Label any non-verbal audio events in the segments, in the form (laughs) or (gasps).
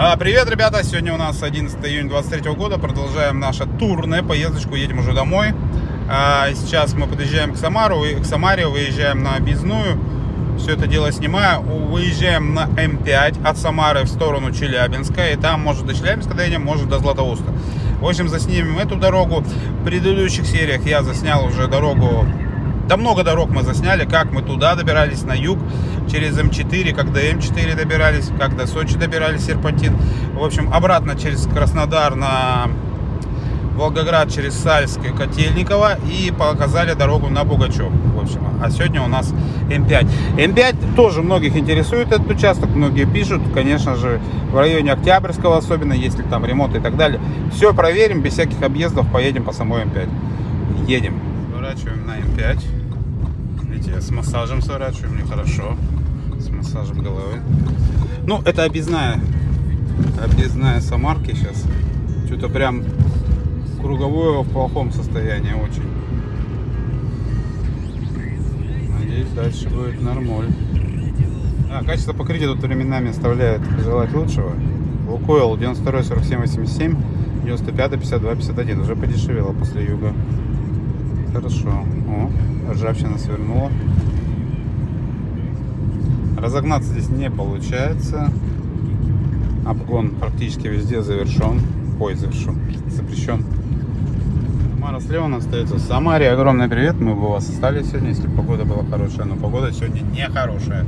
А, Привет, ребята! Сегодня у нас 11 июня 23 года. Продолжаем наше турне, поездочку. Едем уже домой. А, Сейчас мы подъезжаем к Самару, к Самаре, выезжаем на Объездную. Все это дело снимаю. Выезжаем на М5 от Самары в сторону Челябинска. И там, может, до Челябинска доедем, может, до Златоуста. В общем, заснимем эту дорогу. В предыдущих сериях я заснял уже дорогу да много дорог мы засняли, как мы туда добирались на юг, через М4, как до М4 добирались, как до Сочи добирались, серпантин. В общем, обратно через Краснодар на Волгоград, через Сальск и Котельниково и показали дорогу на Пугачев. В общем, а сегодня у нас М5. М5 тоже многих интересует этот участок, многие пишут, конечно же, в районе Октябрьского особенно, если там ремонт и так далее. Все проверим, без всяких объездов поедем по самой М5. Едем. Сворачиваем на М5. Я с массажем сворачиваю, мне хорошо. С массажем головы. Ну, это объездная. Объездная Самарки сейчас. Что-то прям круговое в плохом состоянии очень. Надеюсь, дальше будет нормаль. А, качество покрытия тут временами оставляет желать лучшего. Лукойл 92 47 87 95 52 51 уже подешевело после юга. Хорошо. О, ржавчина свернула. Разогнаться здесь не получается. Обгон практически везде завершен. Ой, завершен. Запрещен. Самара слева у нас остается. Самаре огромный привет. Мы бы у вас остались сегодня, если погода была хорошая. Но погода сегодня не хорошая.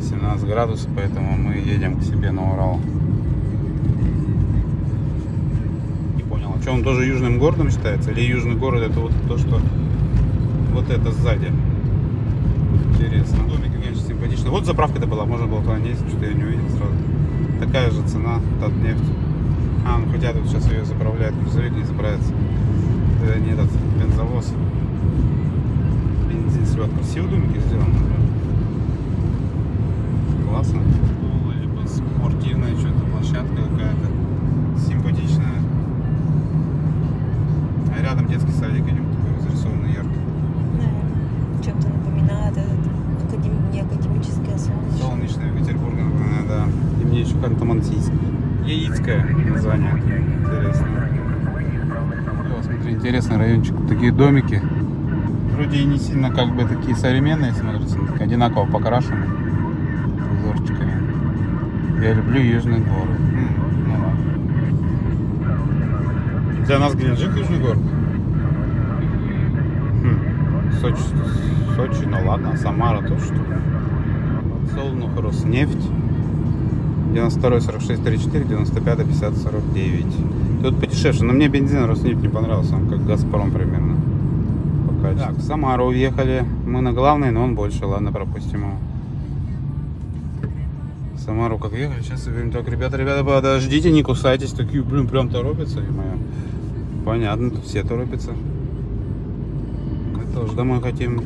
17 градусов, поэтому мы едем к себе на Урал. Не понял, а что он тоже южным городом считается? Или южный город это вот то, что вот это сзади? Интересно. Домики, конечно, симпатичные. Вот заправка-то была, можно было туда не ездить, что-то я не увидел сразу. Такая же цена, нефть. А, ну хотя тут сейчас ее заправляют, грузовик не заправится. Это не этот бензовоз. Бензин свет. Красиво домики сделаны. Классно. Либо спортивная что-то площадка какая-то. Симпатичная. А рядом детский садик идем, академическое солнце. Солнечное Петербург, напоминаю, да. И мне еще Ханты-Мансийск. Яицкое название. Интересно. О, смотри, интересный райончик. Такие домики. Вроде и не сильно как бы такие современные смотрятся, так одинаково покрашены. Узорчиками. Я люблю южный город. Ну ладно. Для нас Геленджик южный город. Хм. Сочи, Сочи, ну ладно, а Самара тоже что ли? Солнух, Роснефть. 92 46 34 95 50 49 Тут подешевше, но мне бензин Роснефть не понравился, он как Газпром примерно. Пока. Так, в Самару уехали. Мы на главной, но он больше, ладно, пропустим его. Самару как ехали, сейчас говорим, так, ребята, ребята, подождите, не кусайтесь, такие, блин, прям торопятся, моя. Понятно, тут все торопятся. Мы тоже домой хотим.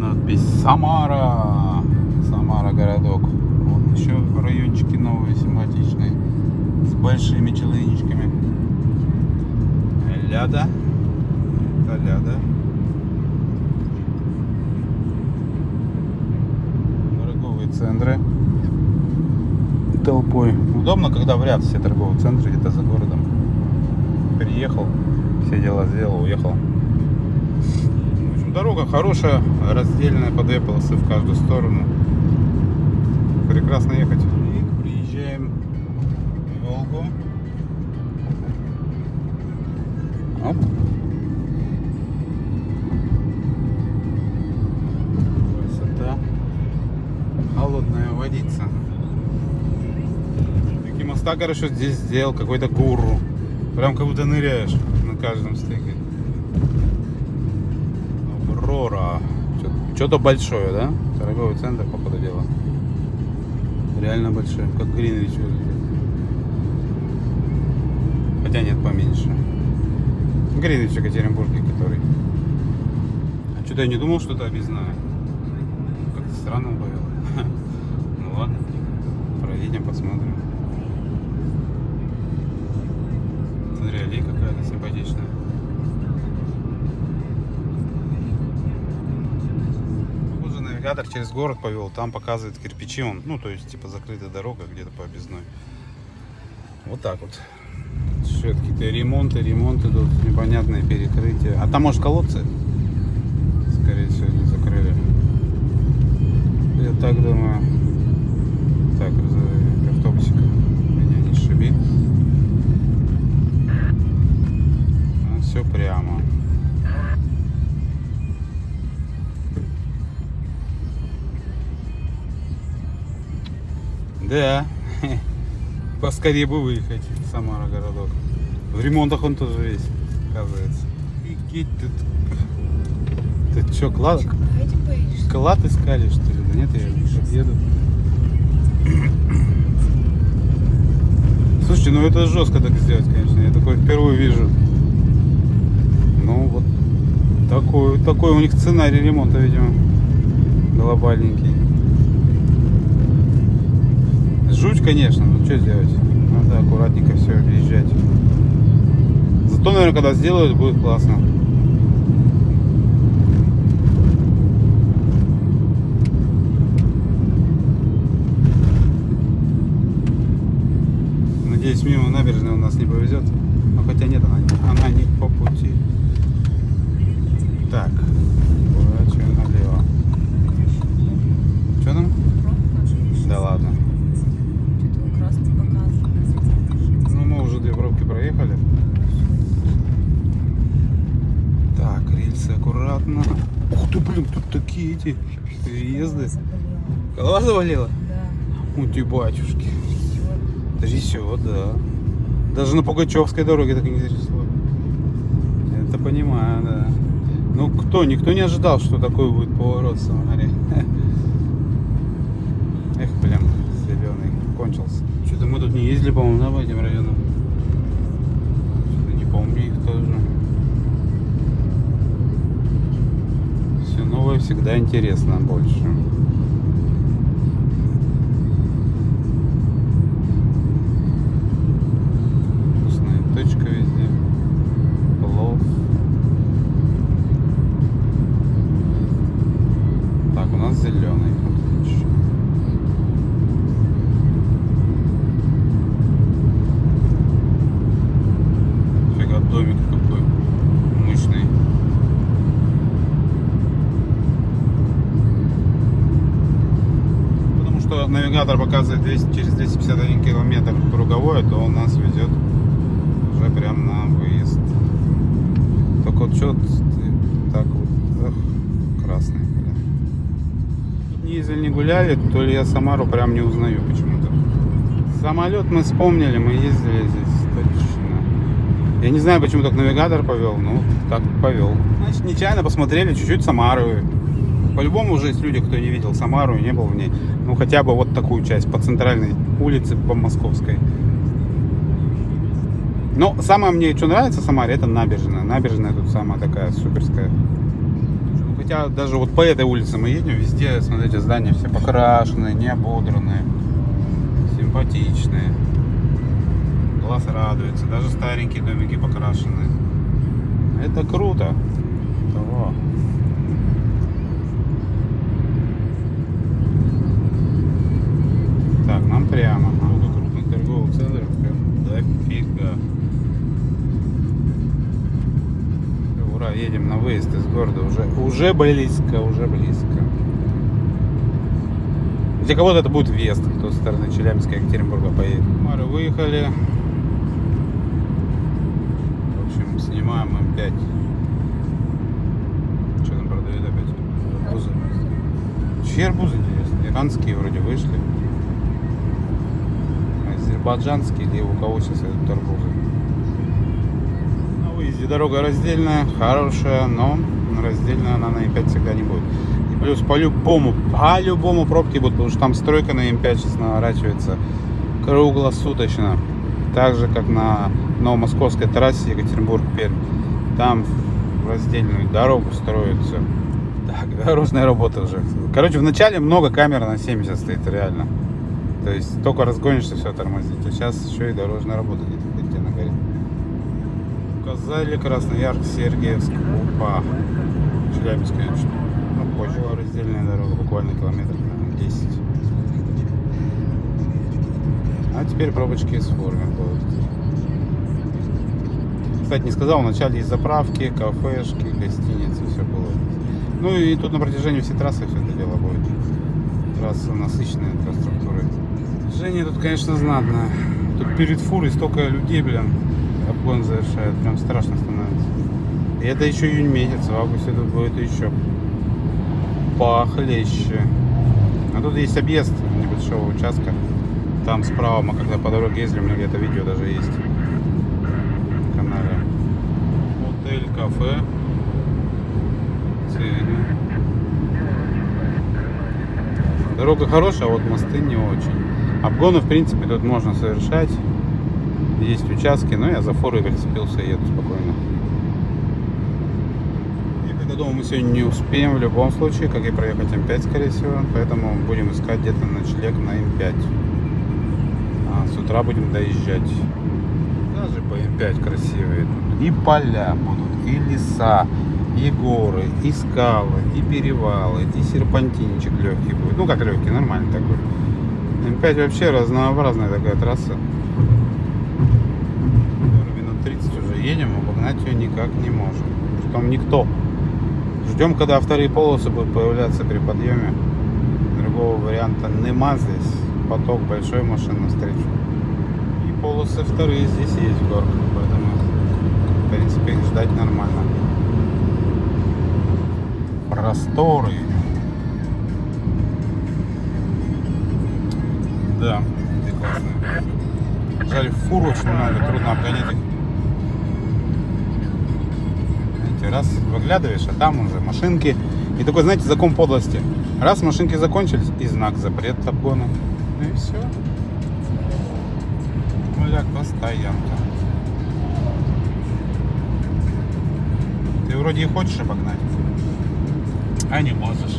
Надпись Самара. Самара городок. Вот еще райончики новые, симпатичные. С большими челыничками. Ляда. Это ляда. Торговые центры. Толпой. Удобно, когда в ряд все торговые центры где-то за городом. Приехал, все дела сделал, уехал. Дорога хорошая, раздельная по две полосы в каждую сторону. Прекрасно ехать. И приезжаем в Волгу. Оп. Красота. Холодная водица. Таки моста, короче, здесь сделал какой-то гуру. Прям как будто ныряешь на каждом стыке. Аврора. Что-то большое, да? Торговый центр, походу дела. Реально большой, как Гринвич. Хотя нет, поменьше. Гринвич в Екатеринбурге, который. А что-то я не думал, что это объездная. Как-то странно было. (laughs) Ну ладно, проедем, посмотрим. Смотри, аллея какая-то симпатичная. Навигатор через город повел, там показывает кирпичи, он, ну, то есть, типа, закрытая дорога где-то по объездной. Вот так вот. Еще какие-то ремонты, ремонты тут, непонятные перекрытия. А там, может, колодцы? Скорее всего, не закрыли. Я так думаю. Так, автобусик. Меня не шиби. А, все прямо. Да. Поскорее бы выехать. Самара городок. В ремонтах он тоже весь, оказывается. Офигеть, тут... Ты что, клад... Клад искали, что ли? Да нет, я подъеду. Слушайте, ну это жестко так сделать, конечно. Я такое впервые вижу. Ну вот такой, такой у них сценарий ремонта, видимо, глобальненький. Жуть, конечно, ну что сделать? Надо аккуратненько все объезжать. Зато, наверное, когда сделают, будет классно. Надеюсь, мимо набережной у нас не повезет. Но хотя нет, она, она не по пути. Так. Что там? Да ладно. Что-то он красный показывает. Ну, мы уже две пробки проехали. Так, рельсы аккуратно. Ух ты, блин, тут такие эти переезды. Голова заболела? Да. У тебя батюшки. Трясет, да. Даже на Пугачевской дороге так не трясло. Это понимаю, да. Ну кто, никто не ожидал, что такой будет поворот в Самаре. (laughs) Эх, блин, зеленый кончился. Что-то мы тут не ездили, по-моему, да, по этим районам. Всегда интересно больше. Навигатор показывает 200, через 251 километр круговой, то он нас ведет уже прям на выезд. Только вот что так вот, эх, красный, блин. Тут Не гуляли, то ли я Самару прям не узнаю почему-то. Самолет мы вспомнили, мы ездили здесь точно. Я не знаю, почему так навигатор повел, ну так повел. Значит, нечаянно посмотрели чуть-чуть Самары. По-любому уже есть люди, кто не видел Самару и не был в ней. Ну хотя бы вот такую часть по центральной улице, по Московской. Но самое мне что нравится в Самаре, это набережная. Набережная тут самая такая суперская. Ну, Хотя даже вот по этой улице мы едем, везде, смотрите, здания все покрашенные, не ободранные, симпатичные. Глаз радуется, даже старенькие домики покрашены. Это круто. Того. Уже, уже близко, уже близко. Для кого-то это будет въезд, кто со стороны Челябинска и Екатеринбурга поедет. Мары выехали. В общем, снимаем М5. Что там продают опять? Арбузы. Чьи арбузы, интересно? Иранские вроде вышли. Азербайджанские или у кого сейчас идут арбузы? На выезде дорога раздельная, хорошая, но раздельная она на М5 всегда не будет. И плюс по-любому, по-любому пробки будут, потому что там стройка на М5 сейчас наворачивается круглосуточно. Так же, как на Новомосковской трассе Екатеринбург-Пермь. Там раздельную дорогу строится. Так, (laughs) дорожная работа уже. Короче, вначале много камер на 70 стоит, реально. То есть только разгонишься, все тормозит. А сейчас еще и дорожная работа где-то впереди на горе. Указали Красноярск, Сергеевск, Упа. Челябинск, конечно. Ну, попозже. Раздельная дорога, буквально километр наверное, 10. А теперь пробочки с формы будут. Кстати, не сказал, вначале есть заправки, кафешки, гостиницы, все было. Ну и тут на протяжении всей трассы все это дело будет. Трасса насыщенная инфраструктурой. Движение тут, конечно, знатное. Тут перед фурой столько людей, блин, обгон завершает. Прям страшно становится. И это еще июнь месяц, в августе тут будет еще похлеще. А тут есть объезд небольшого участка. Там справа, мы когда по дороге ездили, у меня где-то видео даже есть на канале. Отель, кафе. Цели. Дорога хорошая, а вот мосты не очень. Обгоны, в принципе, тут можно совершать. Есть участки, но я за форой прицепился и еду спокойно. До дома мы сегодня не успеем в любом случае, как и проехать М5, скорее всего. Поэтому будем искать где-то ночлег на М5. А с утра будем доезжать. Даже по М5 красивые. И поля будут, и леса, и горы, и скалы, и перевалы, и серпантинчик легкий будет. Ну как легкий, нормальный такой. М5 вообще разнообразная такая трасса. Минут 30 уже едем, обогнать ее никак не можем. Притом никто. Ждем, когда вторые полосы будут появляться при подъеме. Другого варианта нема здесь. Поток большой машин навстречу. И полосы вторые здесь есть в горках, поэтому в принципе их ждать нормально. Просторы. Да, эти классные. Жаль, фур очень много, трудно обгонять их. Раз выглядываешь, а там уже машинки. И такой, знаете, закон подлости. Раз машинки закончились, и знак запрет обгона. Ну и все. Гуляк постоянка. Ты вроде и хочешь обогнать, а не можешь.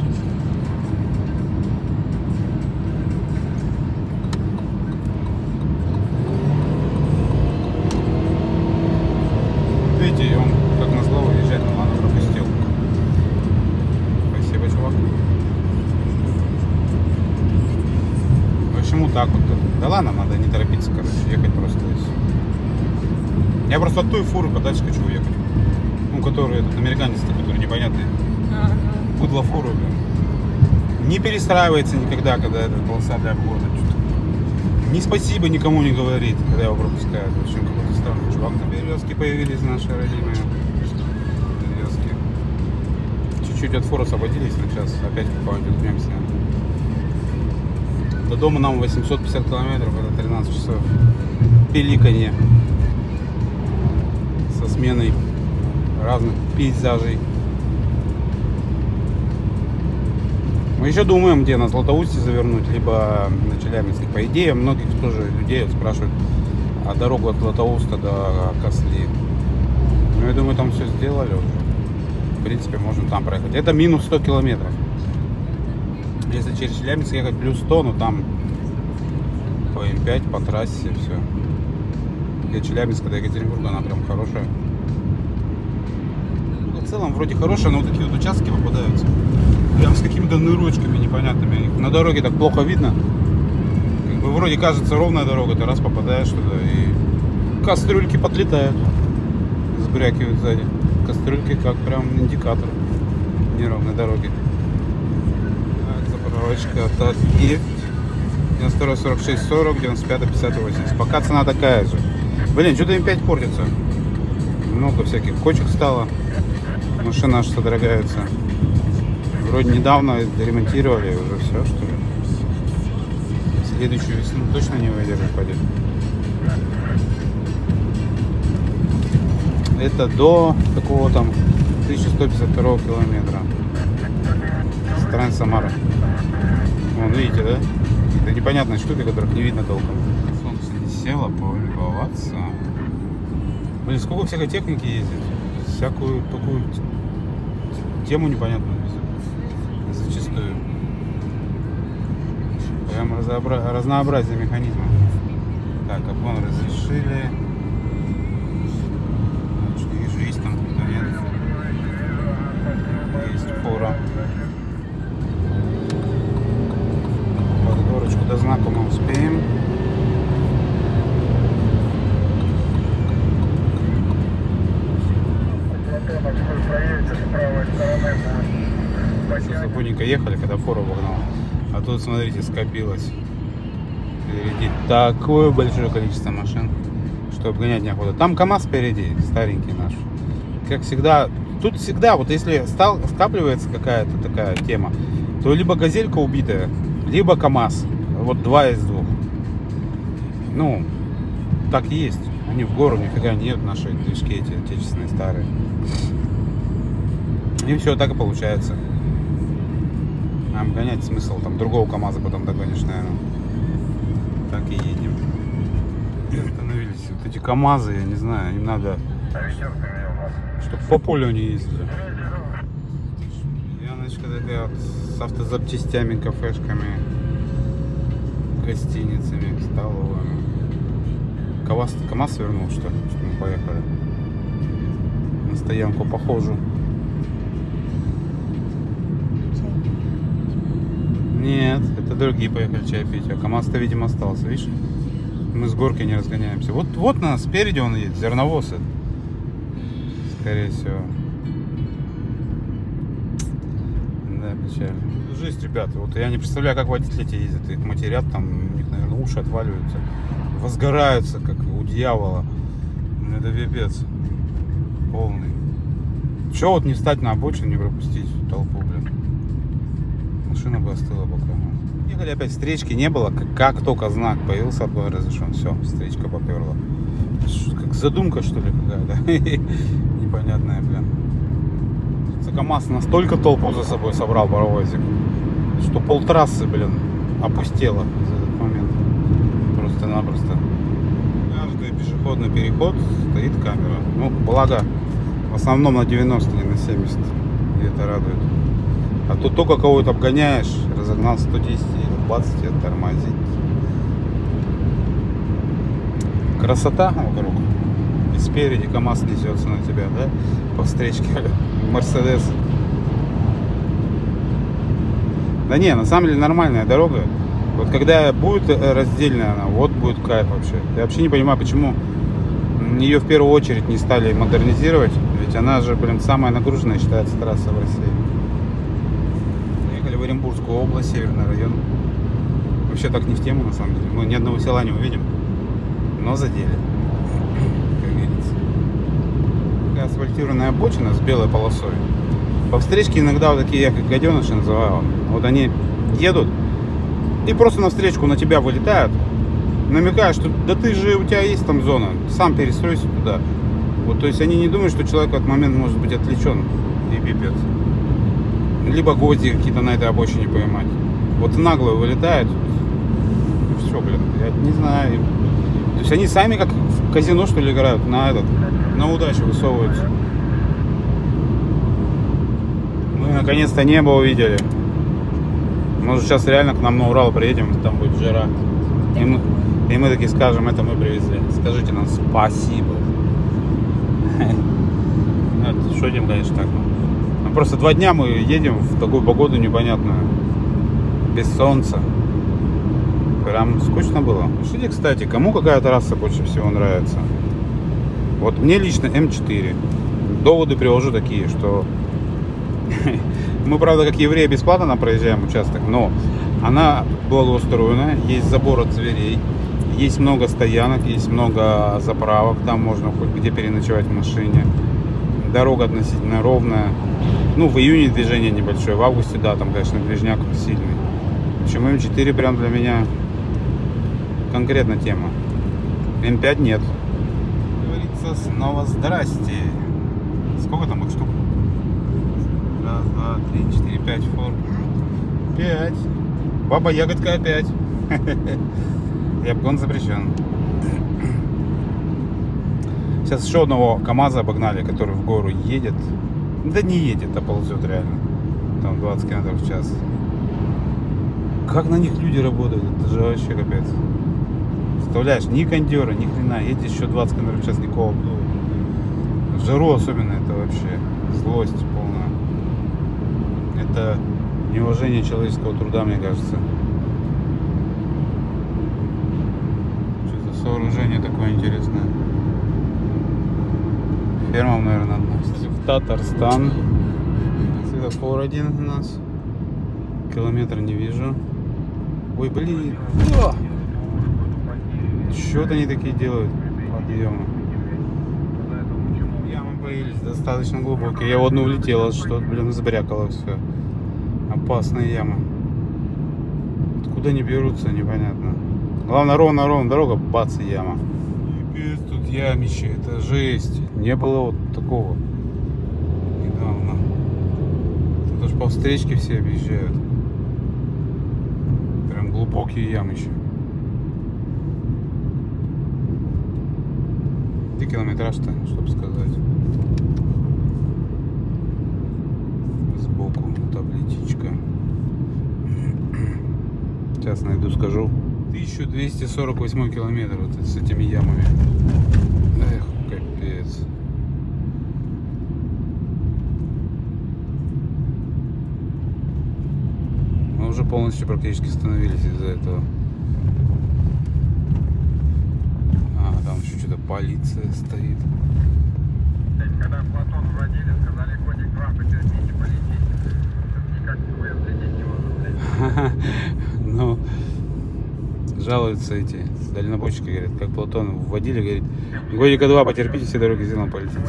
Надо не торопиться, короче, ехать просто здесь. Я просто от той фуры подальше хочу уехать. Ну, который этот американец, который непонятный. Ага. Быдло фуру, блин. Не перестраивается никогда, когда это полоса для. Чё-то. Ни спасибо никому не говорит, когда его пропускают. В общем, какой-то странный чувак. На березке появились наши родимые. Березки. Чуть-чуть от фура освободились, но сейчас опять какой-нибудь уткнемся. До дома нам 850 километров, это 13 часов. Пеликанье. Со сменой разных пейзажей. Мы еще думаем, где на Златоусте завернуть, либо на Челябинске. По идее, многих тоже людей спрашивают а дорогу от Златоуста до Косли. Ну, я думаю, там все сделали. В принципе, можно там проехать. Это минус 100 километров. Если через Челябинск ехать плюс 100, ну там по М5, по трассе, все. Для Челябинска до Екатеринбурга она прям хорошая. Ну, В целом вроде хорошая, но вот такие вот участки попадаются. Прям с какими-то нырочками непонятными. Их на дороге так плохо видно. Как бы вроде кажется ровная дорога, ты раз попадаешь туда и кастрюльки подлетают. Сбрякивают сзади. Кастрюльки как прям индикатор неровной дороги. Заправочка от нефть. 92 46 40, 95 50 80. Пока цена такая же. Блин, что-то М5 портится. Много всяких кочек стало. Машина аж содрогается. Вроде недавно ремонтировали уже все, что ли. Следующую весну точно не выдержит, пойдет. Это до такого там 1152 километра. Стран Самара. Вон, видите, да? Это непонятные штуки, которых не видно толком. Солнце не село, полюбоваться. Блин, сколько всякой техники ездит. Всякую такую тему непонятную везут. Зачастую. Прям разобра- разнообразие механизмов. Так, обгон разрешили. Значит, вижу, есть там кто-то нет. Есть фора. Горочку до знака мы успеем. Сейчас спокойненько ехали, когда фору обогнал. А тут, смотрите, скопилось. Впереди такое большое количество машин, что обгонять неохота. Там КАМАЗ впереди, старенький наш. Как всегда, тут всегда, вот если стал, скапливается какая-то такая тема, то либо газелька убитая, либо КАМАЗ. Вот два из двух. Ну, так и есть. Они в гору нифига нет, наши движки эти отечественные старые. И все, так и получается. Нам гонять смысл, там другого КАМАЗа потом догонишь, наверное. Так и едем. И остановились. Вот эти КАМАЗы, я не знаю, им надо, чтобы по полю не ездили. Яночка такая вот с автозапчастями, кафешками, гостиницами, столовыми. КАМАЗ, КАМАЗ свернул, что ли, что мы поехали. На стоянку похожу. Нет, это другие поехали чай пить. А КамАЗ-то, видимо, остался, видишь? Мы с горки не разгоняемся. Вот, вот на спереди он едет, зерновоз это. Скорее всего. Да, печально. Жесть, ребята. Вот я не представляю, как водители эти ездят. Их матерят, там, у них, наверное, уши отваливаются. Возгораются, как у дьявола. Это пипец. Полный. Че вот не встать на обочину, не пропустить толпу, блин. Машина бы остыла пока. Ехали опять, встречки не было. Как, как только знак появился, отбой разрешен. Все, встречка поперла. Как задумка, что ли, какая-то. (laughs) Непонятная, блин. КамАЗ настолько толпу за собой собрал паровозик, что полтрассы, блин, опустело за этот момент. Просто-напросто. Каждый пешеходный переход стоит камера. Ну, благо, в основном на 90, не на 70. И это радует. А тут только кого-то обгоняешь, разогнал 110 или 20, и тормозит. Красота вокруг. И спереди КамАЗ несется на тебя, да? По встречке (laughs) Мерседес. Да не, на самом деле нормальная дорога. Вот когда будет э, раздельная она, вот будет кайф вообще. Я вообще не понимаю, почему ее в первую очередь не стали модернизировать. Ведь она же, блин, самая нагруженная считается трасса в России. Оренбургскую область, Северный район. Вообще так не в тему, на самом деле. Мы ни одного села не увидим, но задели. Как говорится. Такая асфальтированная обочина с белой полосой. По встречке иногда вот такие, я как гаденыши называю, вот они едут и просто на встречку на тебя вылетают, намекая, что да ты же, у тебя есть там зона, сам перестройся туда. Вот, то есть они не думают, что человек в этот момент может быть отвлечен и пипец. Либо гвозди какие-то на этой обочине поймать. Вот нагло вылетают. Все, блин, я не знаю. То есть они сами как в казино, что ли, играют на этот, на удачу высовываются. Мы наконец-то небо увидели. Может сейчас реально к нам на Урал приедем, там будет жара. И мы, и мы таки скажем, это мы привезли. Скажите нам спасибо. (laughs) Шутим, конечно, так. Просто два дня мы едем в такую погоду непонятную. Без солнца. Прям скучно было. Пишите, кстати, кому какая трасса больше всего нравится. Вот мне лично М4. Доводы привожу такие, что (laughs) мы, правда, как евреи бесплатно нам проезжаем участок, но она благоустроена, есть забор от зверей, есть много стоянок, есть много заправок, там можно хоть где переночевать в машине. Дорога относительно ровная. Ну, в июне движение небольшое, в августе, да, там, конечно, движняк сильный. В общем, М4 прям для меня конкретно тема. М5 нет. Говорится, снова здрасте. Сколько там их штук? Раз, два, три, четыре, пять фор. Пять. Баба ягодка опять. (laughs) И обгон запрещен. Сейчас еще одного КамАЗа обогнали, который в гору едет. Да не едет, а ползет реально. Там 20 км в час. Как на них люди работают? Это же вообще капец. Представляешь, ни кондера, ни хрена. Едешь еще 20 км в час, обдува. В жару особенно это вообще злость полная. Это неуважение человеческого труда, мне кажется. сооружение такое интересное. Ферма, наверное, относится. В Татарстан. Светофор один у нас. Километр не вижу. Ой, блин. Что-то они такие делают. Подъемы. Ямы появились достаточно глубокие. Я в одну влетела, что блин, забрякало все. Опасные ямы. Откуда они берутся, непонятно. Главное, ровно-ровно дорога, бац, и яма. Пипец, тут ямище, это жесть. Не было вот такого недавно. Тут аж по встречке все объезжают. Прям глубокие ямища. Где километраж-то, чтобы сказать? Сбоку табличечка. Сейчас найду, скажу. 1248 километр вот с этими ямами. Эх, капец. Мы уже полностью практически остановились из-за этого. А, там еще что-то полиция стоит. Когда Платон вводили, сказали, годик два потерпите, полетите. Никак не не могу, блядь. (laughs) Ну, жалуются эти дальнобойщики, говорят, как Платон вводили, говорит, годика два потерпите, все дороги сделаем, полетите.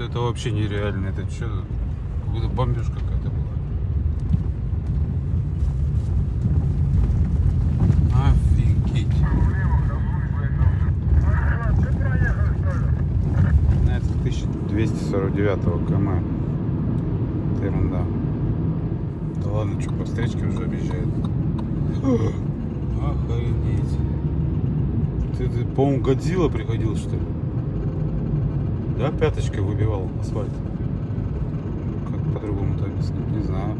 Это, вообще нереально, это что, какая-то бомбеж какая-то была. Офигеть. Влево газуй, блядь, там же. А, ты проехал, что ли? На это 1249 км. Это ерунда. Да ладно, что, по встречке уже объезжает. (gasps) Охренеть. Ты, ты по-моему, Годзилла приходил, что ли? Да, пяточкой выбивал асфальт. Как по-другому-то объяснить, не знаю.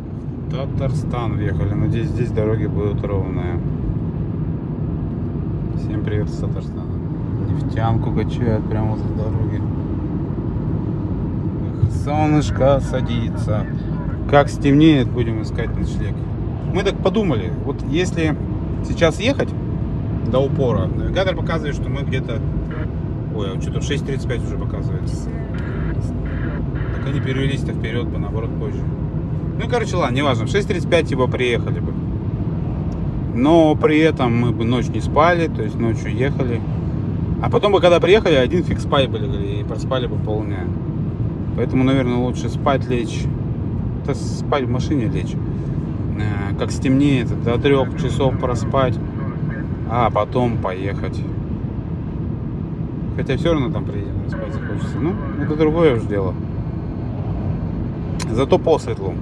Татарстан въехали. Надеюсь, здесь дороги будут ровные. Всем привет с Татарстана. Нефтянку качают прямо возле дороги. Солнышко садится. Как стемнеет, будем искать ночлег. Мы так подумали, вот если сейчас ехать до упора, навигатор показывает, что мы где-то... Ой, а что-то 6.35 уже показывает. Так они перевелись-то вперед бы, наоборот, позже. Ну, короче, ладно, неважно. В 6.35 типа приехали бы. Но при этом мы бы ночь не спали, то есть ночью ехали. А потом бы, когда приехали, один фиг спать были и проспали бы полдня. Поэтому, наверное, лучше спать лечь. Да спать в машине лечь. Э, Как стемнеет, до трех часов проспать, а потом поехать. Хотя все равно там приедем, спать захочется. Ну, это другое уж дело. Зато по светлу.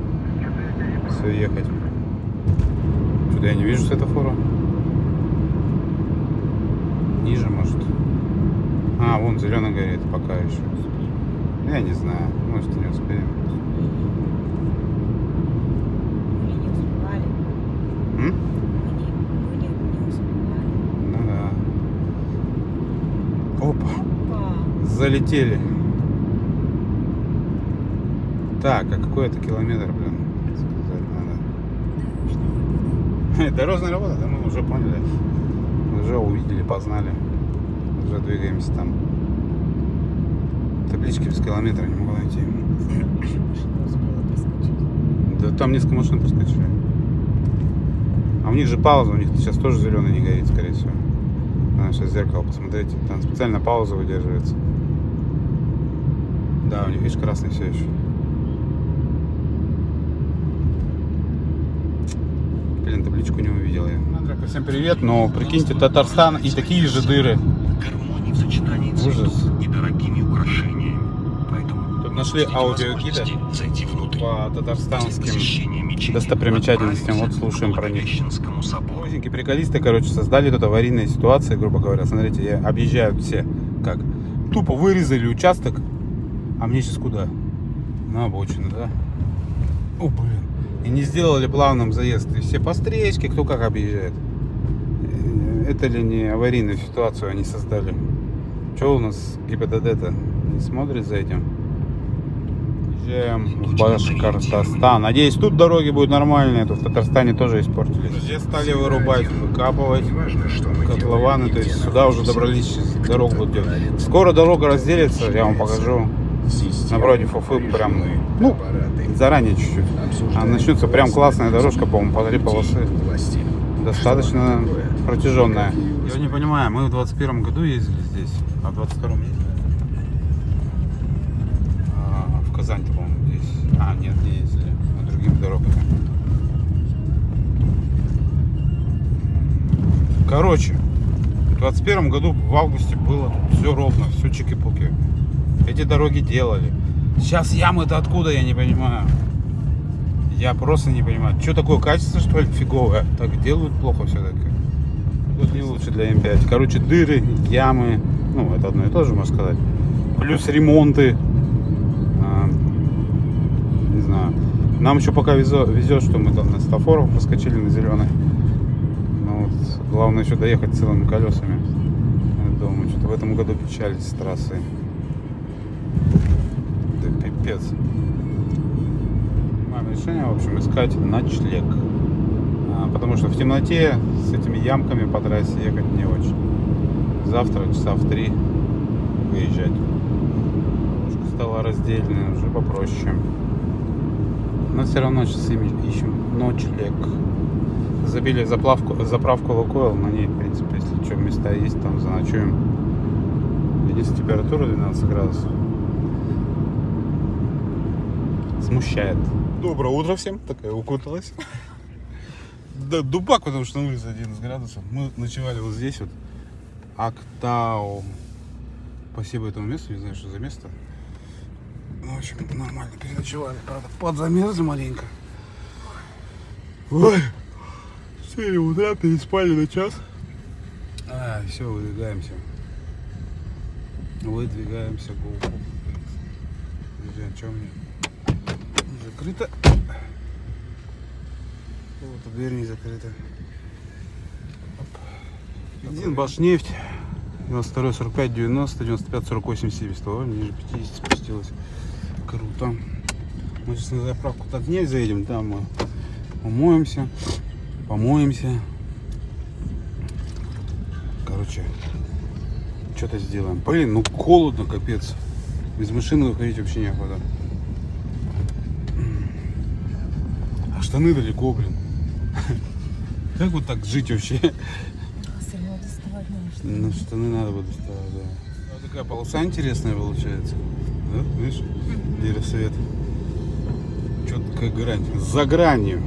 Все ехать. Что-то я не вижу светофора. Ниже, может. А, вон зеленый горит, пока еще. Я не знаю, может и не успеем. Мы не успевали. М? Не успевали. Ну да. Опа, Опа. залетели. Так, а какой это километр, блин? Сказать надо. Дорожная работа, да мы уже поняли. Уже увидели, познали. Уже двигаемся там. Таблички без километра не могу найти. Да там несколько машин проскочили. А у них же пауза, у них сейчас тоже зеленый не горит, скорее всего. Надо сейчас зеркало посмотреть. Там специально пауза выдерживается. Да, у них, видишь, красный все еще. Блин, табличку не увидел я. Драка, всем привет, но прикиньте, Татарстан и такие же дыры. гармонии в сочетании Ужас. Нашли внутрь. по татарстанским достопримечательностям. Вот слушаем про них. Узенькие приколисты, короче, создали тут аварийные ситуации, грубо говоря. Смотрите, я- объезжают все. Как? Тупо вырезали участок. А мне сейчас куда? На обочину, да? О, блин. И не сделали плавным заезд. И все по встречке, кто как объезжает. Э, Это ли не аварийную ситуацию они создали? Что у нас ГИБДД-то не смотрит за этим? Въезжаем в Башкортостан. Надеюсь, тут дороги будут нормальные, то в Татарстане тоже испортились. Здесь стали вырубать, выкапывать котлованы, то есть сюда уже добрались, сейчас дорогу будут делать. Скоро дорога разделится, я вам покажу. Напротив Уфы прям, ну, заранее чуть-чуть. А начнется прям классная дорожка, по-моему, по три полосы. Достаточно протяженная. Я не понимаю, мы в 21 году ездили здесь, а в 22 ездили? Казань-то, по-моему, здесь. А, нет, не ездили. На другими дорогами. Короче, в 21 году в августе было все ровно, все чики-пуки. Эти дороги делали. Сейчас ямы-то откуда, я не понимаю. Я просто не понимаю. Что такое качество, что ли, фиговое? Так делают плохо все-таки. Вот не лучше для М5. Короче, дыры, ямы. Ну, это одно и то же, можно сказать. Плюс ремонты. Нам еще пока везет, что мы там на стафоров проскочили на зеленый. Ну вот, главное еще доехать целыми колесами. Я думаю, что-то в этом году печались с трассой. Да пипец. Принимаем решение, в общем, искать ночлег. А, Потому что в темноте с этими ямками по трассе ехать не очень. Завтра часа в три выезжать. Дорожка стала раздельная, уже попроще. Но все равно сейчас ищем ночлег. Забили заплавку, заправку Лукойл, на ней, в принципе, если что, места есть, там заночуем. Единственная температура 12 градусов. Смущает. Доброе утро всем. Такая укуталась. (laughs) Да, дубак, потому что на улице 11 градусов. Мы ночевали вот здесь вот. Актау. Спасибо этому месту, не знаю, что за место. В общем, нормально переночевали. Правда, подзамерзли маленько. Ой, в 4 утра переспали на час. А, все, выдвигаемся. Выдвигаемся, гоу. Друзья, что мне? Закрыто. Вот, дверь не закрыта. Бензин, Башнефть. 92, 45, 90, 95, 48, 70. О, ниже 50 спустилось. Круто. Мы сейчас на заправку так не заедем, там мы умоемся, помоемся. Короче, что-то сделаем. Блин, ну холодно, капец. Без машины выходить вообще некуда. А штаны далеко, блин. (laughs) Как вот так жить вообще? Доставать надо, ли? Ну, штаны надо бы доставать, да. Вот такая полоса интересная получается. Да, видишь? Где рассвет. Что такая грань? За гранью.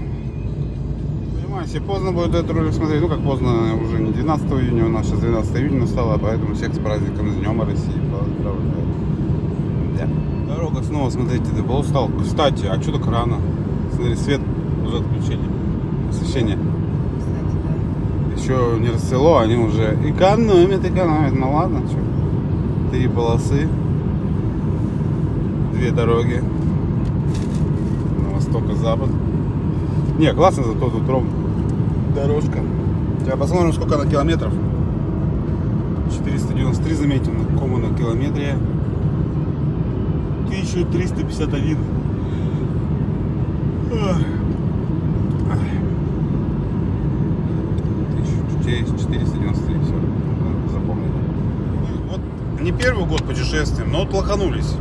Понимаю, если поздно будет этот ролик смотреть, ну как поздно, уже не 12 июня, у нас сейчас 12 июня настало, поэтому всех с праздником, с Днем России поздравляю. Да. Дорога снова, смотрите, ты устал. Кстати, а что так рано? Смотри, свет уже отключили. Освещение. Еще не расцвело, они уже экономят, экономят. Ну ладно, что. Три полосы. Две дороги. На восток и запад. Не, классно, зато тут ровно дорожка. Сейчас посмотрим, сколько на километров. 493 заметим, на каком на километре. 1351. Ах. Ах. 1493, все, запомнили. Вот не первый год путешествуем, но вот лоханулись.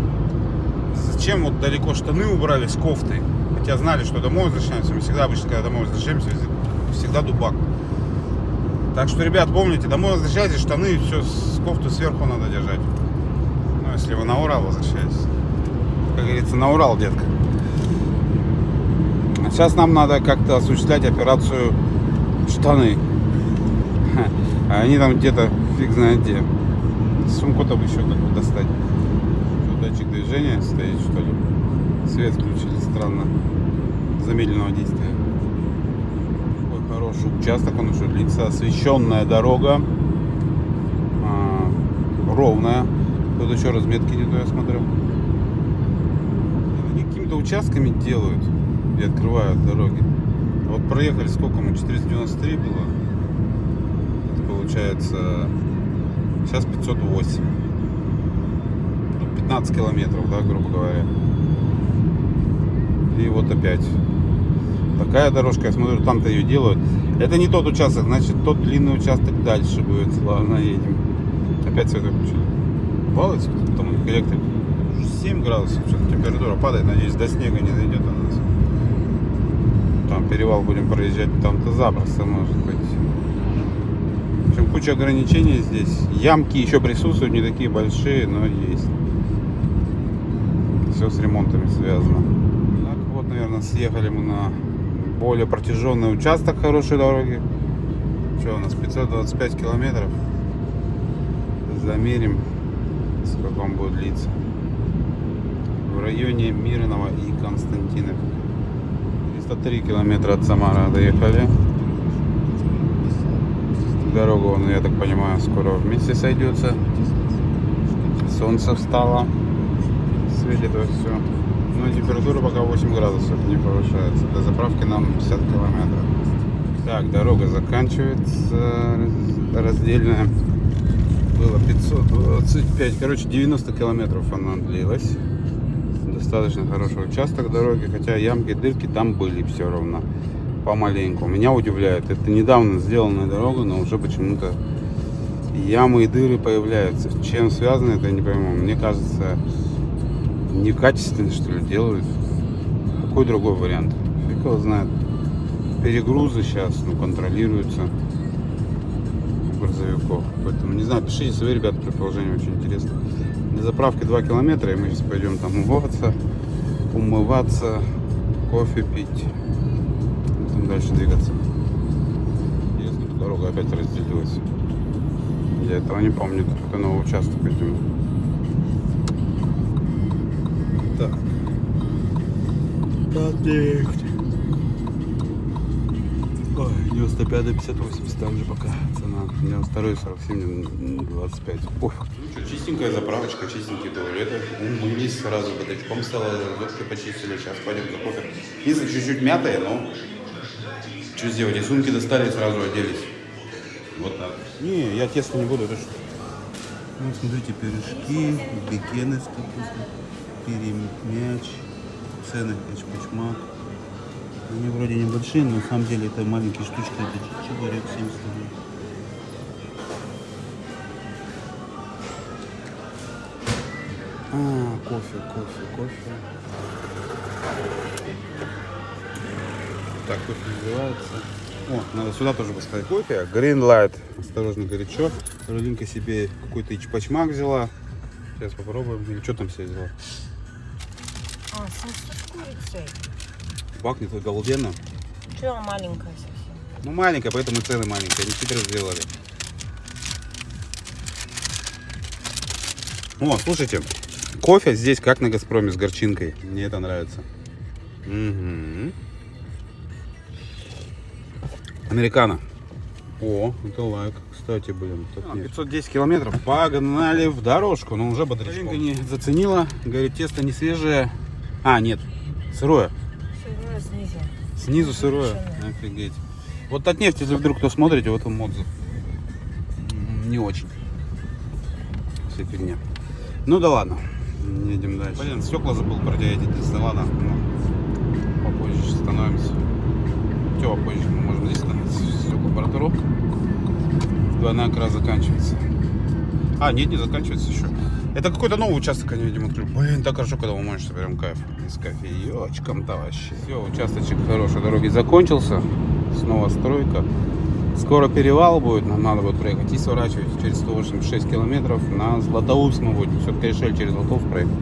Зачем вот далеко штаны убрали с кофтой? Хотя знали, что домой возвращаемся. Мы всегда обычно, когда домой возвращаемся, всегда дубак. Так что, ребят, помните, домой возвращайтесь, штаны все с кофту сверху надо держать. Ну, если вы на Урал возвращаетесь. Как говорится, на Урал, детка. А сейчас нам надо как-то осуществлять операцию штаны. (laughs) А они там где-то фиг знает где. Сумку там еще как бы достать. Датчик движения стоит, что ли? Свет включили, странно. Замедленного действия. Такой хороший участок, он уже длится. Освещенная дорога. А, ровная. Тут еще разметки не то я смотрю. Они Какими-то участками делают и открывают дороги. Вот проехали сколько мы? 493 было. Это получается сейчас 508. Ну, 15 километров, да, грубо говоря. И вот опять. Такая дорожка, я смотрю, там-то ее делают. Это не тот участок, значит, тот длинный участок дальше будет. Ладно, едем. Опять свет выключили. Балуется кто-то там, электрик. 7 градусов, что-то температура падает. Надеюсь, до снега не дойдет у нас. Там перевал будем проезжать, там-то запросто может быть. В общем, куча ограничений здесь. Ямки еще присутствуют, не такие большие, но есть. Все с ремонтами связано. Так, вот, наверное, съехали мы на более протяженный участок хорошей дороги. Что у нас, 525 километров. Замерим, сколько он будет длиться. В районе Мирного и Константиновки. 303 километра от Самара доехали. Дорога, он, я так понимаю, скоро вместе сойдется. Солнце встало. Светит во все. Но температура пока 8 градусов не повышается. До заправки нам 50 километров. Так, дорога заканчивается. Раздельная. Было 525. Короче, 90 километров она длилась. Достаточно хороший участок дороги. Хотя ямки, дырки там были все равно. Помаленьку. Меня удивляет. Это недавно сделанная дорога, но уже почему-то ямы и дыры появляются. Чем связано это, я не пойму. Мне кажется, некачественно, что ли, делают. Какой другой вариант? Фиг его знает. Перегрузы сейчас, ну, контролируются грузовиков. Поэтому, не знаю, пишите свои, ребята, предположения, очень интересно. До заправки 2 километра, и мы сейчас пойдем там умываться, умываться, кофе пить. Потом дальше двигаться. Интересно, дорога опять разделилась. Я этого не помню, какой новый участок идем. Подъехать. Ой, 95 до 58 там же пока цена. 92 47 25. Ой. Ну что, чистенькая заправочка, чистенькие туалеты. Умылись сразу бардачком стало, зубки почистили. Сейчас пойдем за кофе. Если чуть-чуть мятые, но что сделать? И сумки достали, сразу оделись. Вот так. Не, я тесто не буду, это что? Ну, смотрите, пирожки, бекены с капустой, перемяч, цены, качмак. Они вроде небольшие, но на самом деле это маленькие штучки, это чебурек 70 рублей. А, кофе, кофе, кофе. Так, кофе называется. О, надо сюда тоже поставить кофе. Green Light. Осторожно, горячо. Рулинка себе какой-то ичпачмак взяла. Сейчас попробуем. Или что там себе взяла? А, сосуд с курицей. Пахнет обалденно. Она маленькая совсем? Ну, маленькая, поэтому и цены маленькие. Они хитро сделали. О, слушайте, кофе здесь как на Газпроме с горчинкой. Мне это нравится. Мгм. Американо. О, это лайк, кстати, блин. нет. 510 километров. Погнали в дорожку, но уже бодрячком. не заценила. Говорит, тесто не свежее. А, нет, сырое. Сырое снизу. Снизу сырое. Офигеть. Вот от нефти, если вдруг кто смотрите, вот он отзыв. Не очень. Все фигня. Ну да ладно. Едем дальше. Блин, стекла забыл продеять, единственное, ладно. Ну, попозже становимся. Чего попозже? Мы можем здесь становиться. Стекла протуру. Двойная как раз заканчивается. А, нет, не заканчивается еще. Это какой-то новый участок они, видимо, открыли. Блин, так хорошо, когда умоешься, прям кайф. И с кофеечком-то вообще. Все, участочек хорошей дороги закончился. Снова стройка. Скоро перевал будет, нам надо будет проехать и сворачивать через 186 километров на Златоуст мы будем. Все-таки решили через Златоуст проехать.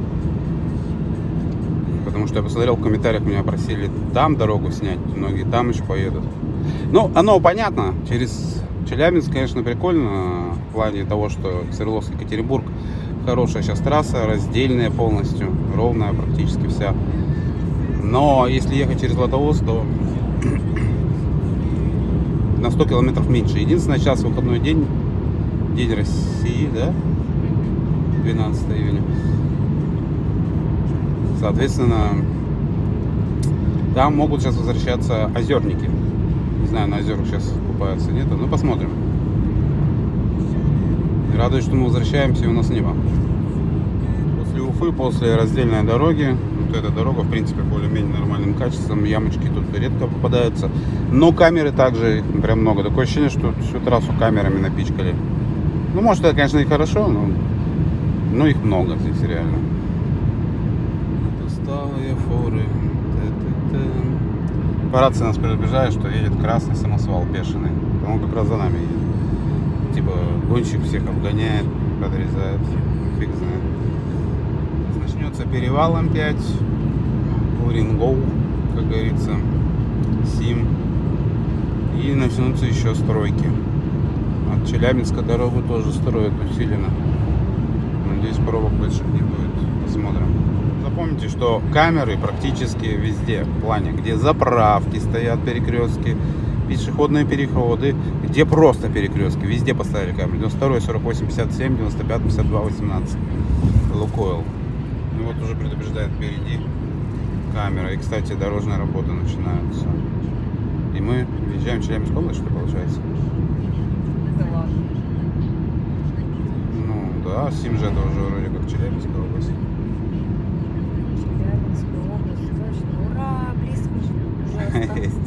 Потому что я посмотрел в комментариях, меня просили там дорогу снять, многие там еще поедут. Ну, оно понятно, через Челябинск, конечно, прикольно в плане того, что Свердловск, Екатеринбург хорошая сейчас трасса, раздельная полностью, ровная практически вся. Но если ехать через Златоуст, то (clears throat) на 100 километров меньше. Единственное, сейчас выходной день, День России, да? 12 июня. Соответственно, там могут сейчас возвращаться озерники. Не знаю, на озерах сейчас купаются, нет, ну посмотрим. Радует, что мы возвращаемся и у нас небо. После Уфы, после раздельной дороги, то эта дорога, в принципе, более-менее нормальным качеством. Ямочки тут редко попадаются. Но камеры также прям много. Такое ощущение, что всю трассу камерами напичкали. Ну, может, это, конечно, и хорошо, но, но их много здесь реально. Усталые. По рации нас предупреждают, что едет красный самосвал бешеный. Он как раз за нами едет. Типа гонщик всех обгоняет, подрезает. Фиг знает. Сейчас начнется перевал М5. Урингоу, как говорится. Сим. И начнутся еще стройки. От Челябинска дорогу тоже строят усиленно. Надеюсь, пробок больших не будет. Посмотрим. Запомните, что камеры практически везде. В плане, где заправки стоят, перекрестки, пешеходные переходы, где просто перекрестки. Везде поставили камеры. 92, 48, 57, 95, 52, 18. Лукойл. Ну вот уже предупреждает впереди камера. И, кстати, дорожная работа начинается. И мы въезжаем в Челябинскую область, что получается? Да ладно. Ну да, Сим же это уже вроде как Челябинская область. Челябинская область, точно. Ура, близко.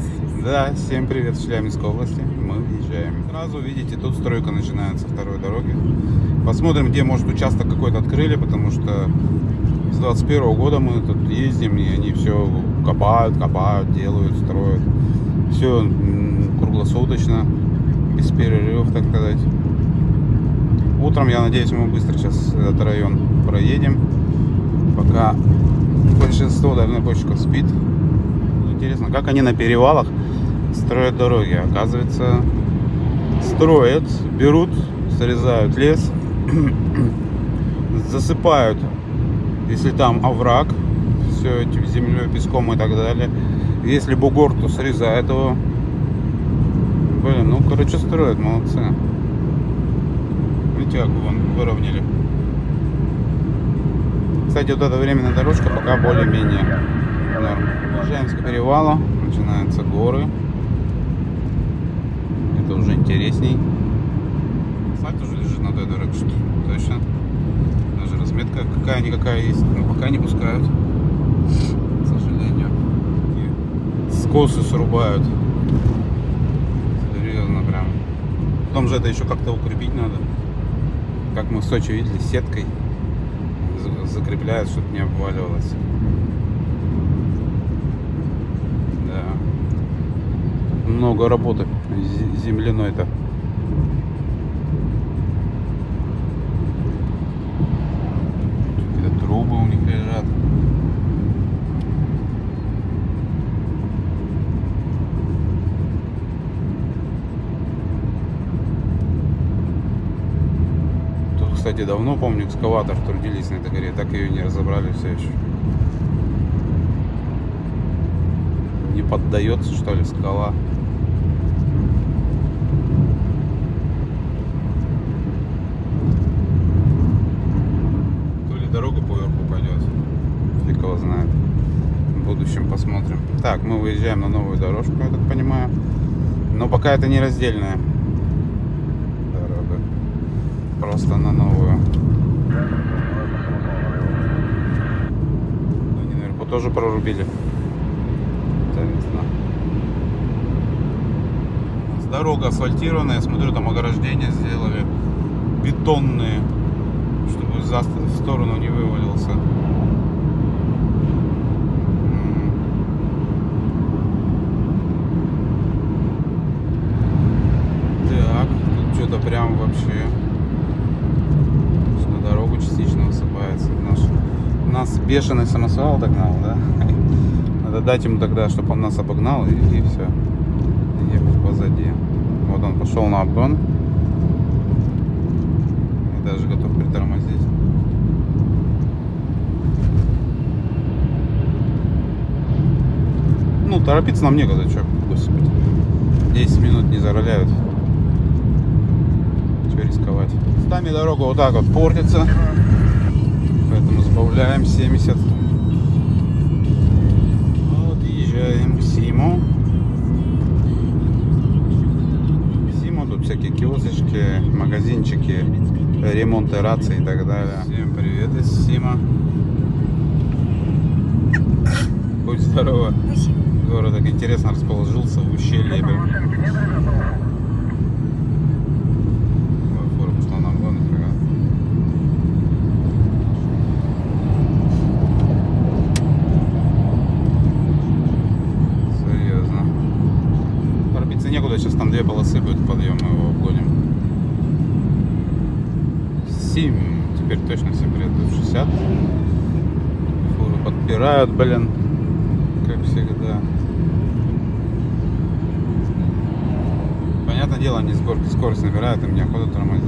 (laughs) Да, всем привет в Челябинской области. Мы въезжаем. Сразу видите, тут стройка начинается второй дороги. Посмотрим, где может участок какой-то открыли, потому что с 21 года мы тут ездим, и они все копают, копают, делают, строят. Все круглосуточно, без перерывов, так сказать. Утром, я надеюсь, мы быстро сейчас этот район проедем, пока большинство дальнобойщиков спит. Интересно, как они на перевалах строят дороги. Оказывается, строят, берут, срезают лес, (clears throat) засыпают, если там овраг, все этим землей, песком и так далее. Если бугор, то срезают его. Блин, ну, короче, строят, молодцы. Видите, как вон выровняли. Кстати, вот эта временная дорожка пока более-менее норм. Въезжаем с перевала, начинаются горы. Это уже интересней. Асфальт уже лежит на той дорожке. Точно. Даже разметка какая-никакая есть. Но пока не пускают. К сожалению. И скосы срубают. Серьезно прям. Потом же это еще как-то укрепить надо. Как мы в Сочи видели, сеткой за- закрепляют, чтобы не обваливалось. Да. Много работы зе- земляной-то. Тут, кстати, давно, помню, экскаватор трудились на этой горе, так ее не разобрали все еще. Не поддается, что ли, скала. То ли дорога поверху пойдет. Фиг его знает. В будущем посмотрим. Так, мы выезжаем на новую дорожку, я так понимаю. Но пока это не раздельная дорога. Просто на новую. Они наверху тоже прорубили. Интересно. Дорога асфальтированная, я смотрю, там ограждения сделали бетонные, чтобы в сторону не вывалился. М. Так, тут что-то прям вообще на дорогу частично высыпается. Наш, нас бешеный самосвал догнал, да? (laughs) Надо дать ему тогда, чтобы он нас обогнал и, и все. Ехать позади. Вот он пошел на обгон. И даже готов притормозить. Ну, торопиться нам некуда, что, господи. 10 минут не зароляют. Рисковать? Местами дорога вот так вот портится. Поэтому сбавляем 70. Подъезжаем к Симу. Симу тут всякие киосочки, магазинчики, ремонты рации и так далее. Всем привет из Сима. Будь здорова. Спасибо. Город так интересно расположился в ущелье. Прям. Ой, Фура пошла на обгон, нифига. Серьезно. Торопиться некуда, сейчас там две полосы будет подъем, мы его обгоним. 7, теперь точно 7 приедут 60. Подпирают, блин, как всегда. Понятное дело, они с горки скорость набирают, им неохота тормозить.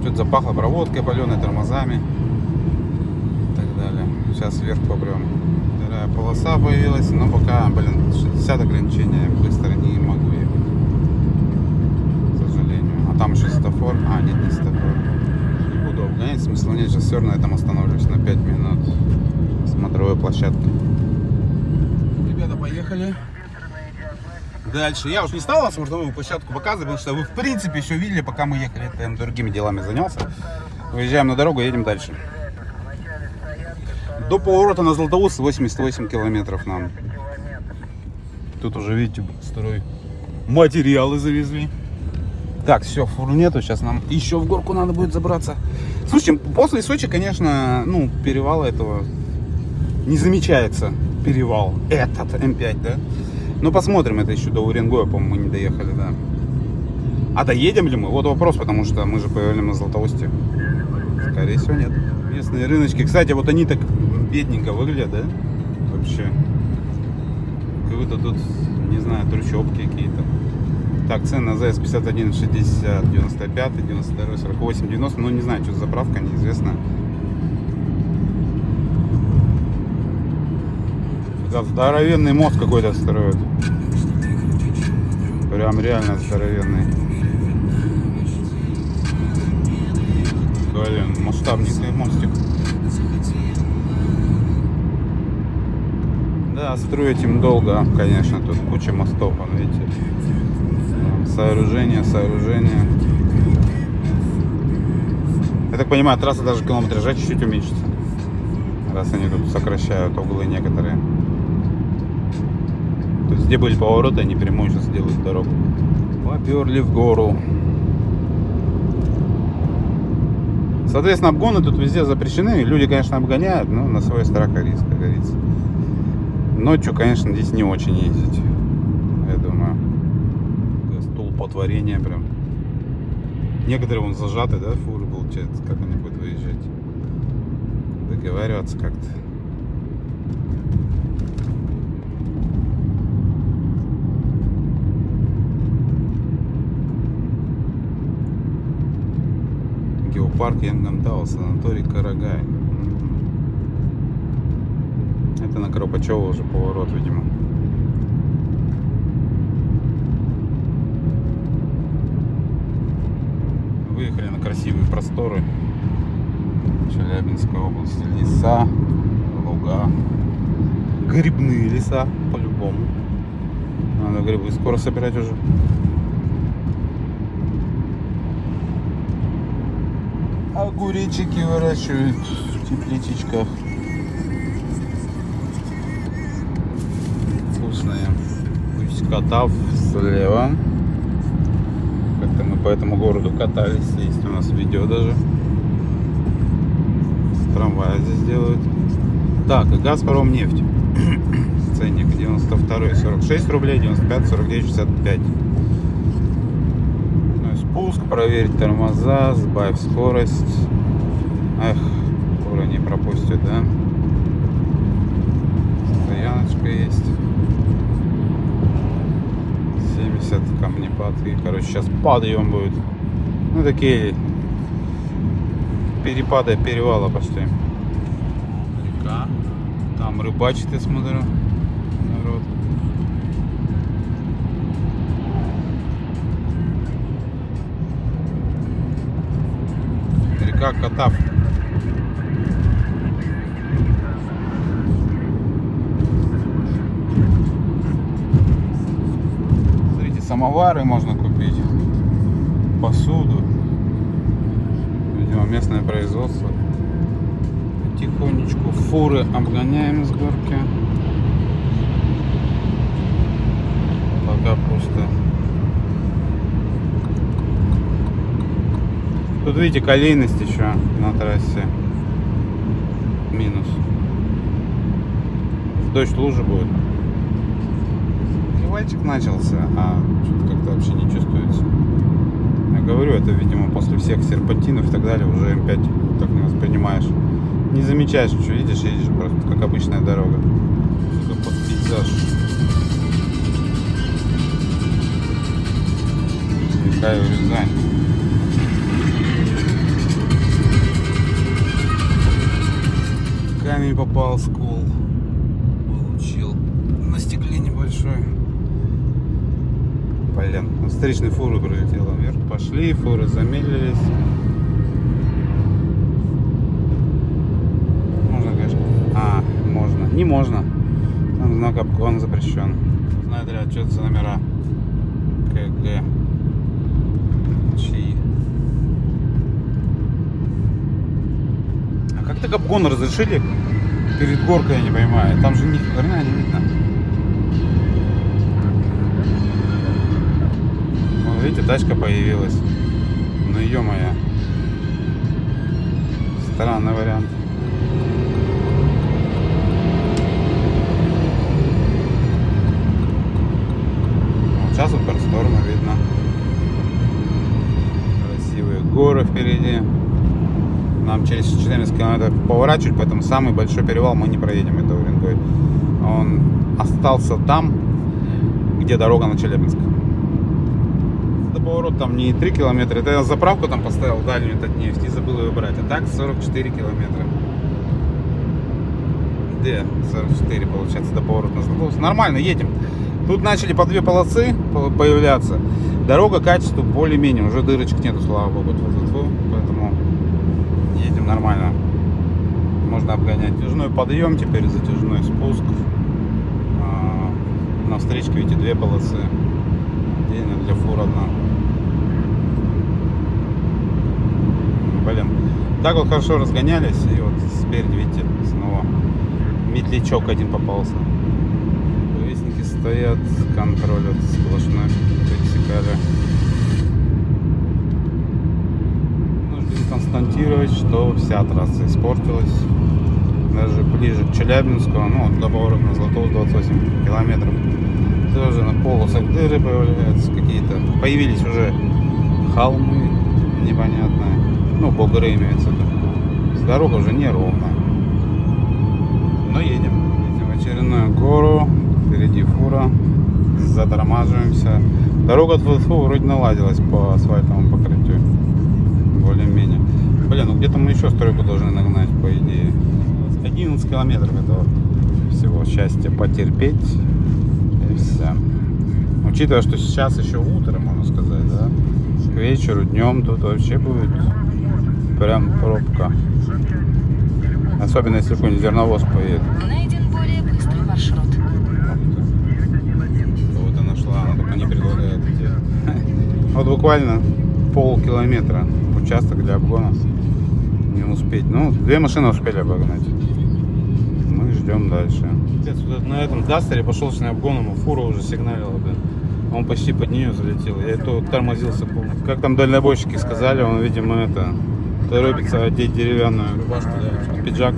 Что-то запахло проводкой паленой, тормозами и так далее. Сейчас вверх попрем. Вторая полоса появилась, но пока, блин, 60 ограничения, быстро не могу ехать. К сожалению. А там еще светофор. А, нет, не светофор. Не буду обгонять, смысла нет. Сейчас все равно я там остановлюсь на 5 минут. Смотровой площадки. Ребята, поехали. Дальше. Я уж не стал вам смотровую площадку показывать, потому что вы в принципе еще видели, пока мы ехали, я там другими делами занялся. Выезжаем на дорогу, едем дальше. До поворота на Златоуст 88 километров нам. Тут уже, видите, строй материалы завезли. Так, все, фур нету, сейчас нам еще в горку надо будет забраться. Слушайте, после Сочи, конечно, ну, перевала этого не замечается. Перевал. Этот М5, да? Ну, посмотрим, это еще до Уренгоя, по-моему, мы не доехали, да. А доедем ли мы? Вот вопрос, потому что мы же поехали на Златоусте. Скорее всего, нет. Местные рыночки. Кстати, вот они так бедненько выглядят, да? Вообще. Как будто тут, не знаю, трущобки какие-то. Так, цены на ЗС 51, 60, 95, 92, 48, 90. Ну, не знаю, что за заправка, неизвестно. Да, здоровенный мост какой-то строят. Прям реально здоровенный. Блин, масштабнейший мостик. Да, строить им долго, конечно, тут куча мостов, вон, видите. Сооружение, сооружение. Я так понимаю, трасса даже километража чуть-чуть уменьшится. Раз они тут сокращают углы некоторые. То есть где были повороты, они прямую сейчас делают дорогу. Поперли в гору. Соответственно, обгоны тут везде запрещены. Люди, конечно, обгоняют, но на свой страх и риск, как говорится. Ночью, конечно, здесь не очень ездить. Столпотворение прям. Некоторые вон зажаты, да, фуры получается. Как они будут выезжать? Договариваться как-то. Геопарк Янгантау, санаторий Карагай. Это на Карпачева уже поворот, видимо. Выехали на красивые просторы Челябинской области. Леса, луга, грибные леса, по-любому. Надо грибы скоро собирать уже. Огуречики выращивают в тепличечках. Вкусные. Усть-Катав слева. По этому городу катались. Есть у нас видео даже. Трамвай здесь делают. Так, Газпром нефть. (clears throat) Ценник 92 46 рублей, 95 49 65. Ну спуск, проверить тормоза, сбавь скорость. Эх, скоро не пропустят, да? Стояночка есть. 70 И, короче, сейчас подъем будет. Ну, такие перепады перевала почти. Река. Там рыбачит, я смотрю. Народ. Река Катав. Смотрите, самовары можно купить. Посуду. Видимо, местное производство. потихонечку фуры обгоняем с горки. Пока пусто. Тут видите колейность еще на трассе. Минус. В дождь лужи будет. Привальчик начался, а что-то как-то вообще не чувствуется. Я говорю, это, видимо, после всех серпантинов и так далее уже М5 так не воспринимаешь. Не замечаешь ничего, видишь, едешь просто как обычная дорога. Что под пейзаж. Михаил Рязань. Камень попал, скол получил. На стекле небольшой. Блин, ну, встречной фуры пролетела вверх. Пошли, фуры замедлились. Можно, конечно. А, можно. Не можно. Там знак обгон запрещен. Знаете ли, это за номера? КГ. Чьи? А как так обгон разрешили перед горкой, я не понимаю. Там же ни хрена не видно. Видите, тачка появилась. Ну ё-моё. Странный вариант. Сейчас вот просторно видно. Красивые горы впереди. Нам через 14 километров поворачивать, поэтому самый большой перевал мы не проедем, это Уренгой. Он остался там, где дорога на Челябинск. До поворота там не 3 километра, это я заправку там поставил дальнюю от нефти и забыл ее брать. А так 44 километра. Где 44 получается до поворота? Нормально, едем. Тут начали по две полосы по- появляться. Дорога качеству более-менее, уже дырочек нету, слава богу, поэтому едем нормально. Можно обгонять. Затяжной подъем, теперь затяжной спуск. А, На встречке, видите, две полосы. Отдельно для фур одна. Блин. Так вот хорошо разгонялись. И вот спереди, видите, снова метлячок один попался. Повесники стоят, контролят сплошной. Пересекали. Нужно констатировать, что вся трасса испортилась. Даже ближе к Челябинску, ну, вот до поворота на Златоуст 28 километров. Тоже на полосах дыры появляются какие-то. Появились уже холмы непонятные. Ну, бугры имеется в виду. Дорога уже неровная. Но едем. Едем в очередную гору. Впереди фура. Затормаживаемся. Дорога тут вроде наладилась по асфальтовому покрытию. Более-менее. Блин, ну где-то мы еще стройку должны нагнать, по идее. 11 километров этого всего счастья потерпеть. И все. Учитывая, что сейчас еще утро, можно сказать, да? К вечеру, днем тут вообще будет прям пробка. Особенно если какой-нибудь зерновоз поедет. Найден более быстрый маршрут. Кого-то нашла, она только не предлагает идти. (laughs) Вот буквально полкилометра участок для обгона. Не успеть. Ну, две машины успели обогнать. Мы ждем дальше. На этом Дастере пошел с обгоном, а фура уже сигналила, блин. Он почти под нее залетел. Я и то тормозился полностью. Как там дальнобойщики сказали, он, видимо, это торопится одеть деревянную. Рубашку, да, пиджак